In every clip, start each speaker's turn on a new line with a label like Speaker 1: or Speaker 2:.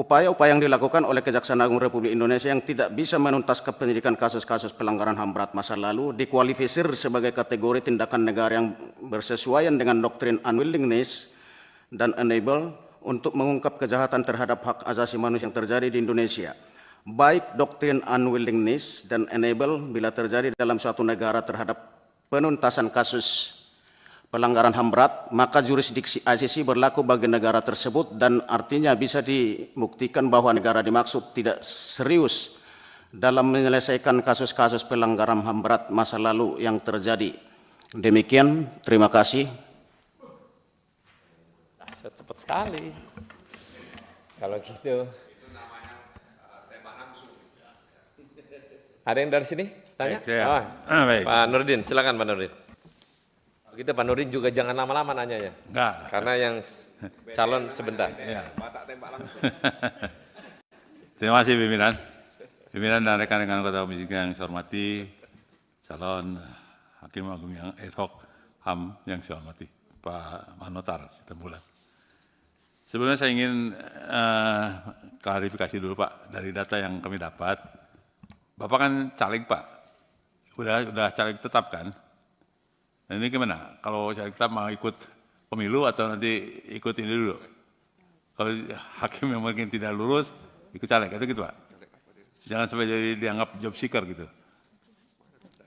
Speaker 1: upaya-upaya yang dilakukan oleh Kejaksaan Agung Republik Indonesia yang tidak bisa menuntaskan penyelidikan kasus-kasus pelanggaran HAM berat masa lalu dikualifisir sebagai kategori tindakan negara yang bersesuaian dengan doktrin unwillingness dan enable untuk mengungkap kejahatan terhadap hak asasi manusia yang terjadi di Indonesia. Baik doktrin unwillingness dan enable bila terjadi dalam suatu negara terhadap penuntasan kasus pelanggaran HAM berat, maka jurisdiksi ICC berlaku bagi negara tersebut dan artinya bisa dibuktikan bahwa negara dimaksud tidak serius dalam menyelesaikan kasus-kasus pelanggaran HAM berat masa lalu yang terjadi. Demikian, terima kasih.
Speaker 2: Dahsyat cepat sekali. Kalau gitu. Ada yang dari sini? Tanya?
Speaker 3: Baik, saya.
Speaker 2: Oh,
Speaker 3: Ah, baik.
Speaker 2: Pak Nurdin, silakan Pak Nurdin. Begitu Pak Nurdin juga jangan lama-lama nanyanya.
Speaker 3: Enggak.
Speaker 2: Karena yang calon sebentar.
Speaker 3: Ya. Terima kasih pimpinan. Pimpinan dan rekan-rekan kota komisi yang saya hormati, calon hakim agung yang ad hoc HAM yang saya hormati, Pak Manotar Sitembulan. Sebelumnya saya ingin eh, klarifikasi dulu Pak dari data yang kami dapat. Bapak kan caleg Pak, udah udah caleg tetap kan? Nah ini gimana? Kalau caleg tetap mau ikut pemilu atau nanti ikut ini dulu? Kalau hakim yang mungkin tidak lulus, ikut caleg, itu gitu Pak? Jangan sampai jadi dianggap job seeker gitu.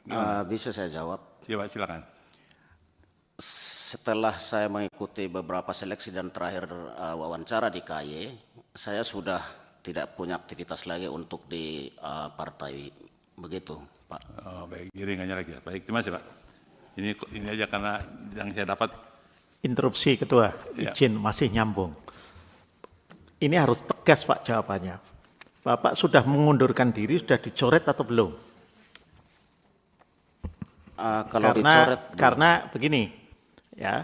Speaker 1: Eh, bisa saya jawab.
Speaker 3: Ya Pak, silakan.
Speaker 1: Setelah saya mengikuti beberapa seleksi dan terakhir eh, wawancara di KY, saya sudah tidak punya aktivitas lagi untuk di eh, partai begitu, Pak.
Speaker 3: Oh, baik, giringannya lagi ya. Baik, terima kasih Pak. Ini ini aja karena yang saya dapat
Speaker 4: Interupsi Ketua,
Speaker 3: Ya.
Speaker 4: izin masih nyambung. Ini harus tegas Pak jawabannya. Bapak sudah mengundurkan diri, sudah dicoret atau belum?
Speaker 1: Eh, kalau
Speaker 4: karena
Speaker 1: dicoret,
Speaker 4: karena begini, ya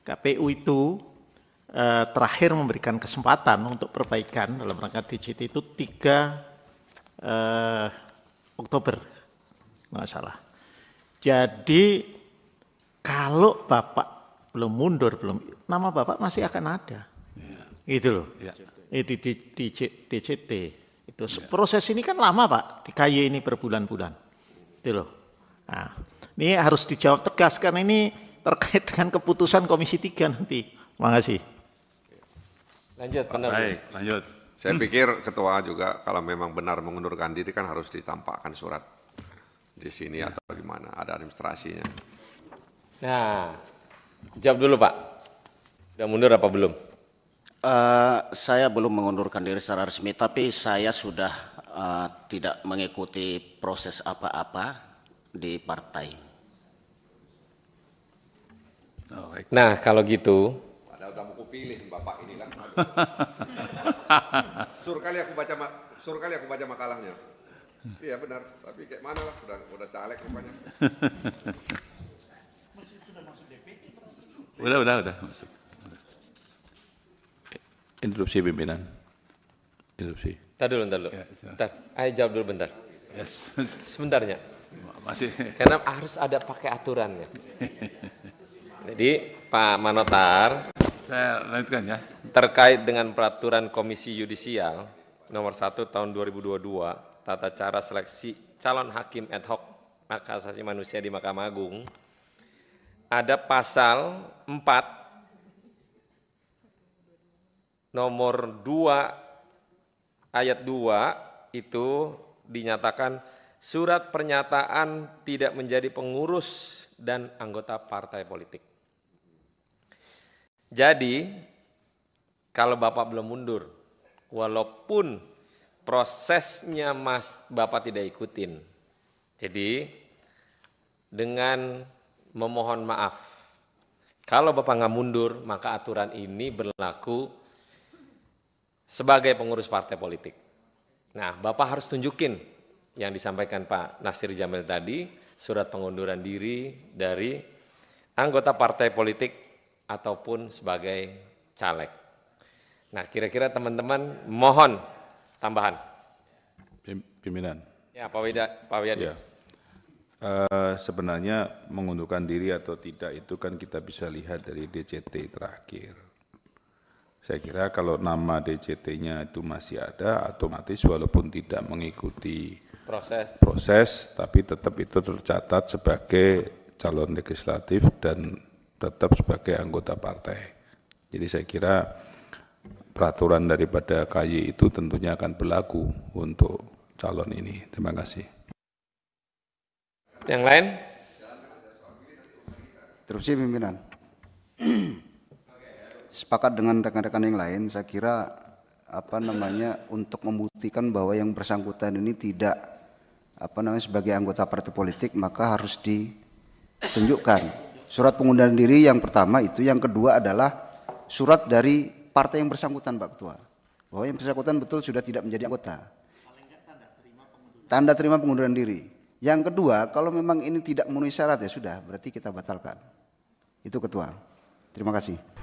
Speaker 4: KPU itu eh, terakhir memberikan kesempatan untuk perbaikan dalam rangka DJT itu 3 eh, Oktober, nggak salah. Jadi kalau Bapak belum mundur, belum nama Bapak masih akan ada, gitu loh.
Speaker 3: Ya.
Speaker 4: Itu di, di DJT. Itu proses ini kan lama Pak, di KY ini berbulan-bulan. Itu loh. Nah, ini harus dijawab tegas karena ini terkait dengan keputusan Komisi 3 nanti. Terima kasih.
Speaker 2: Lanjut Pak
Speaker 3: baik, lanjut.
Speaker 5: Saya pikir ketua juga kalau memang benar mengundurkan diri kan harus ditampakkan surat di sini atau gimana, ada administrasinya.
Speaker 2: Nah, jawab dulu Pak. Udah mundur apa belum?
Speaker 1: eh, saya belum mengundurkan diri secara resmi, tapi saya sudah eh, tidak mengikuti proses apa-apa di partai.
Speaker 3: Oh, baik.
Speaker 2: Nah, kalau gitu,
Speaker 5: Padahal udah mau kupilih bapak ini kan. Sur kali aku baca ma- sur kali aku baca makalahnya. Iya benar, tapi kayak mana lah, udah udah caleg rupanya.
Speaker 3: Udah, udah, udah. Masuk.
Speaker 6: Interupsi pimpinan. Interupsi.
Speaker 2: Ntar dulu, ntar dulu.
Speaker 3: Ya.
Speaker 2: Ntar, ayo jawab dulu bentar.
Speaker 3: Yes.
Speaker 2: Sebentarnya.
Speaker 3: Masih.
Speaker 2: Karena harus ada pakai aturannya. Jadi Pak Manotar
Speaker 3: Saya lanjutkan ya.
Speaker 2: terkait dengan peraturan Komisi Yudisial nomor 1 tahun 2022 tata cara seleksi calon hakim ad hoc hak asasi manusia di Mahkamah Agung ada pasal 4 nomor 2 ayat 2 itu dinyatakan surat pernyataan tidak menjadi pengurus dan anggota partai politik. Jadi kalau Bapak belum mundur, walaupun prosesnya Mas Bapak tidak ikutin. Jadi dengan memohon maaf, kalau Bapak nggak mundur, maka aturan ini berlaku sebagai pengurus partai politik. Nah, Bapak harus tunjukin yang disampaikan Pak Nasir Jamil tadi, surat pengunduran diri dari anggota partai politik ataupun sebagai caleg. Nah, kira-kira teman-teman mohon tambahan.
Speaker 6: Pim- Pimpinan.
Speaker 2: Ya, Pak Wida, Pak Wiyadi.
Speaker 6: Ya. Eh, sebenarnya mengundurkan diri atau tidak itu kan kita bisa lihat dari DCT terakhir. Saya kira kalau nama DCT-nya itu masih ada, otomatis walaupun tidak mengikuti
Speaker 2: Proses.
Speaker 6: proses, tapi tetap itu tercatat sebagai calon legislatif dan tetap sebagai anggota partai. Jadi saya kira peraturan daripada KY itu tentunya akan berlaku untuk calon ini. Terima kasih.
Speaker 2: Yang lain?
Speaker 7: Interupsi pimpinan. Sepakat dengan rekan-rekan yang lain, saya kira apa namanya untuk membuktikan bahwa yang bersangkutan ini tidak apa namanya sebagai anggota partai politik maka harus ditunjukkan surat pengunduran diri yang pertama itu, yang kedua adalah surat dari partai yang bersangkutan Pak Ketua bahwa yang bersangkutan betul sudah tidak menjadi anggota. Tanda terima pengunduran diri. Yang kedua, kalau memang ini tidak memenuhi syarat ya sudah, berarti kita batalkan. Itu ketua. Terima kasih.